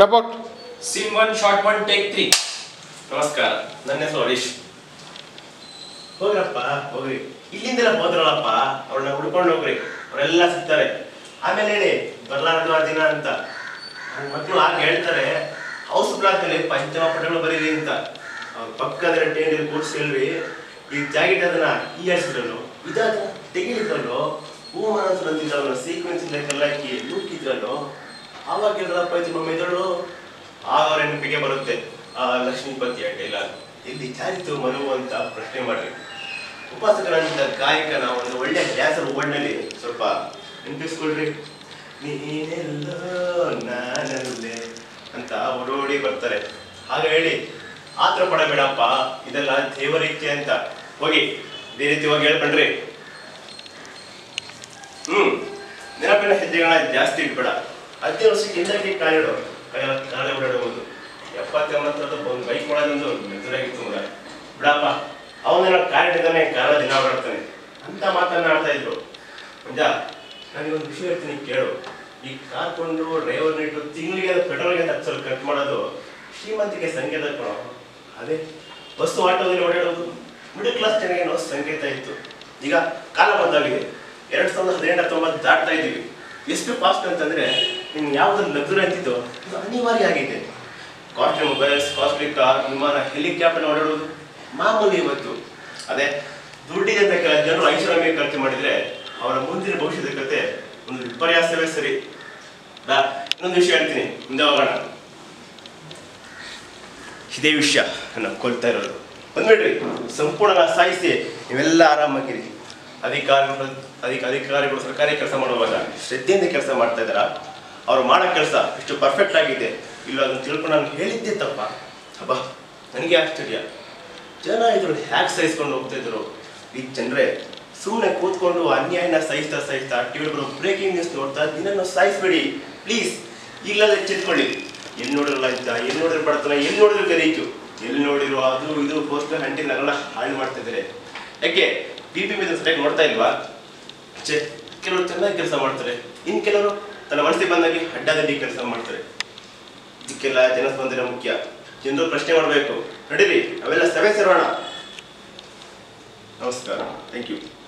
Club out scene one shot one take three ನಮಸ್ಕಾರ. ನನ್ನ ಹೆಸರು ಹರೀಶ್. ಹೋಗ್ರಪ್ಪ ಹೋಗ್ರಿ. ಇಲ್ಲಿಂದೆಲ್ಲ ಹೋದ್ರಲ್ಲಪ್ಪ ಅವ್ರನ್ನ ಹುಡ್ಕೊಂಡು ಹೋಗ್ರಿ. ಅವರೆಲ್ಲ ಸಿಗ್ತಾರೆ. ಆಮೇಲೆ ಹೇಳಿ ಬರ್ಲಾರ್ದು ಆ ದಿನ ಅಂತ. ನನ್ ಮಕ್ಕಳು ಆಗ ಹೇಳ್ತಾರೆ ಹೌಸ್ ಬ್ಲಾಕ್ ಅಲ್ಲಿ ಪಂಚಮ ಪಟಗಳು ಬರೀರಿ ಅಂತ. ಅವ್ರ ಪಕ್ಕದ ಟೇಂಡ್ ಕೂರಿಸಿ ಹೇಳ್ರಿ. ಈ ಜಾಕೆಟ್ ಅದನ್ನ ಈ ಹರಿಸಿದ್ರಲ್ಲೋ ಇದಾದ ತೆಗಿಲಿದ್ರಲ್ಲೋ ಹೂ ಮನಸ್ಸು ಬಂದಿದ್ದವನ್ನ ಸೀಕ್ವೆನ್ಸ್ ಲೆಕ್ಕಲ್ಲಾಕಿ ಲೂಕಿದ್ರಲ್ಲೋ ಆವಾಗ ಎಲ್ಲಪ್ಪ ಇದು ನಮ್ಮ ಮೆದುಳು ಆಗ ಅವ್ರ ನೆನಪಿಗೆ ಬರುತ್ತೆ. ಆ ಲಕ್ಷ್ಮೀಪತಿಯ ಡೈಲಾಗ್ ಇಲ್ಲಿ. ಚಾರಿತು ಮನುವು ಅಂತ ಪ್ರಶ್ನೆ ಮಾಡ್ರಿ ಉಪಾಸಕರಾಗಿದ್ದ ಗಾಯಕನ ಒಂದು ಒಳ್ಳೆ ಗ್ಯಾಸ್ ವರ್ಡ್ನಲ್ಲಿ ಸ್ವಲ್ಪ ನೆನಪಿಸ್ಕೊಳ್ರಿ. ನೀನೆಲ್ಲೋ ನಾನಲ್ಲೇ ಅಂತ ಓಡೋಡಿ ಬರ್ತಾರೆ. ಹಾಗೆ ಹೇಳಿ, ಆತರ ಪಡಬೇಡಪ್ಪ, ಇದೆಲ್ಲ ದೇವರ ಇಚ್ಛೆ ಅಂತ. ಹೋಗಿ, ಇದೇ ರೀತಿ ಹೋಗಿ ಹೇಳ್ಕೊಂಡ್ರಿ. ಹ್ಮ್, ನೆನಪಿನ ಹೆಜ್ಜೆಗಳನ್ನ ಜಾಸ್ತಿ ಇಟ್ಬೇಡ. ಹದಿನೈದು ವರ್ಷಕ್ಕೆ ಹಿಂದಕ್ಕೆ ಕಾಲಿಡು ನಾಳೆ ಓಡಾಡಬಹುದು. ಎಪ್ಪತ್ತೆಂಬತ್ತರದ ಒಂದು ಬೈಕ್ ಕೊಡೋದೊಂದು ಮೆದುರಾಗಿತ್ತು ಮಗ ಬಿಡಪ್ಪ ಅವನ ಕಾರಿಡಿದಾನೆ ಕಾಲ ದಿನ ಓಡಾಡ್ತಾನೆ. ಅಂತ ಮಾತನ್ನ ಆಡ್ತಾ ಇದ್ರು ನನಗೆ ನನಗೊಂದು ವಿಷಯ ಹೇಳ್ತೀನಿ, ಕೇಳು. ಈ ಕಾರ್ ಕೊಂಡು ಡ್ರೈವರ್ ಇಟ್ಟು ತಿಂಗಳಿಗೆ ಪೆಟ್ರೋಲ್ಗೆ ಅಂತ ಕಟ್ ಮಾಡೋದು ಶ್ರೀಮಂತಿಗೆ ಸಂಕೇತ ಕೊಡೋ ಅದೇ ಬಸ್ಸು ಆಟೋದಲ್ಲಿ ಓಡಾಡೋದು ಮಿಡಲ್ ಕ್ಲಾಸ್ ಜನಗೇನೋ ಸಂಕೇತ ಇತ್ತು. ಈಗ ಕಾಲ ಬಂದಾಗಿದೆ ಎರಡು ಸಾವಿರದ ಹದಿನೆಂಟು ಹತ್ತೊಂಬತ್ತು ದಾಟ್ತಾ ಇದ್ದೀವಿ. ಎಷ್ಟು ಫಾಸ್ಟ್ ಅಂತಂದ್ರೆ ನಿಮ್ಗೆ ಯಾವ್ದು ಲಗ್ಸುರಿ ಅಂತಿದ್ದೋ ಅನಿವಾರ್ಯ ಆಗಿದೆ ಕಾಸ್ಟ್ಲಿ ಮೊಬೈಲ್ಸ್ ಕಾಸ್ಟ್ಲಿ ಕಾರ್ ವಿಮಾನ ಹೆಲಿಕಾಪ್ಟರ್ ಓಡಾಡೋದು ಮಾಮೂಲಿ ಇವತ್ತು. ಅದೇ ದುಡ್ಡಿಗೆ ಅಂತ ಕೆಲ ಜನರು ಐಶ್ವರ್ಯ ಖರ್ಚು ಮಾಡಿದ್ರೆ ಅವರ ಮುಂದಿನ ಭವಿಷ್ಯದ ಕತೆ ಒಂದು ವಿಪರ್ಯಾಸವೇ ಸರಿ. ಇನ್ನೊಂದು ವಿಷಯ ಹೇಳ್ತೀನಿ, ಮುಂದೆ ಹೋಗೋಣ. ಇದೇ ವಿಷಯ ನಾವು ಕೊಲ್ತಾ ಇರೋದು. ಬಂದ್ಬಿಡ್ರಿ ಸಂಪೂರ್ಣ ಸಾಯಿಸಿ, ನೀವೆಲ್ಲ ಆರಾಮಾಗಿರಿ. ಅಧಿಕಾರಿಗಳು, ಅಧಿಕ ಅಧಿಕಾರಿಗಳು ಸರ್ಕಾರಿ ಕೆಲಸ ಮಾಡುವಾಗ ಶ್ರದ್ಧೆಯಿಂದ ಕೆಲಸ ಮಾಡ್ತಾ ಇದ್ದಾರಾ? ಅವ್ರು ಮಾಡೋ ಕೆಲಸ ಎಷ್ಟು ಪರ್ಫೆಕ್ಟ್ ಆಗಿದೆ. ಇಲ್ಲ ಅದನ್ನು ತಿಳ್ಕೊಂಡು ನಾನು ಹೇಳಿದ್ದೆ ತಪ್ಪ. ಅಬ್ಬಾ, ನನಗೆ ಆಶ್ಚರ್ಯ. ಜನ ಇದ್ರು ಹ್ಯಾಕ್ ಸಹಿಸ್ಕೊಂಡು ಹೋಗ್ತಿದ್ರು ಈ ಜನರೇ ಸುಮ್ಮನೆ ಕೂತ್ಕೊಂಡು ಅನ್ಯಾಯನ ಸಹಿಸ್ತಾ ಸಹಿಸ್ತಾ ಟಿವಿ ಬರೋ ಬ್ರೇಕಿಂಗ್ ನ್ಯೂಸ್ ನೋಡ್ತಾ ದಿನನ್ನು ಸಾಯಿಸ್ಬೇಡಿ. ಪ್ಲೀಸ್ ಇಲ್ಲದೆ ಎಚ್ಚೆತ್ಕೊಳ್ಳಿ ಎಲ್ಲಿ ನೋಡಿರಲ್ಲ ಇದ್ದ ಎಲ್ಲಿ ನೋಡಿದ್ರೆ ಬಡತನ? ಎಲ್ಲಿ ನೋಡಿದ್ರು ಕರೀತು ಎಲ್ಲಿ ನೋಡಿರೋ ಅದು, ಇದು ಪೋಸ್ಟ್ ನಗರ ಹಾಳು ಮಾಡ್ತಿದ್ದಾರೆ ಯಾಕೆ? ಬಿ ಪಿ ಮೇಲೆ ಸರಿಯಾಗಿ ನೋಡ್ತಾ ಇಲ್ವಾ? ಚೆ ಕೆಲವರು ಚೆನ್ನಾಗಿ ಕೆಲಸ ಮಾಡ್ತಾರೆ. ಇನ್ನು ಕೆಲವರು ತನ್ನ ಮನಸ್ಸಿಗೆ ಬಂದಾಗೆ ಅಡ್ಡಾದಲ್ಲಿ ಕೆಲಸ ಮಾಡ್ತಾರೆ. ಇದಕ್ಕೆಲ್ಲ ಜನಸ್ಪಂದನೆ ಮುಖ್ಯ. ಜನರು ಪ್ರಶ್ನೆ ಮಾಡಬೇಕು. ನಡೀರಿ, ಅವೆಲ್ಲ ಸಭೆ ಸೇರೋಣ. ನಮಸ್ಕಾರ. Thank you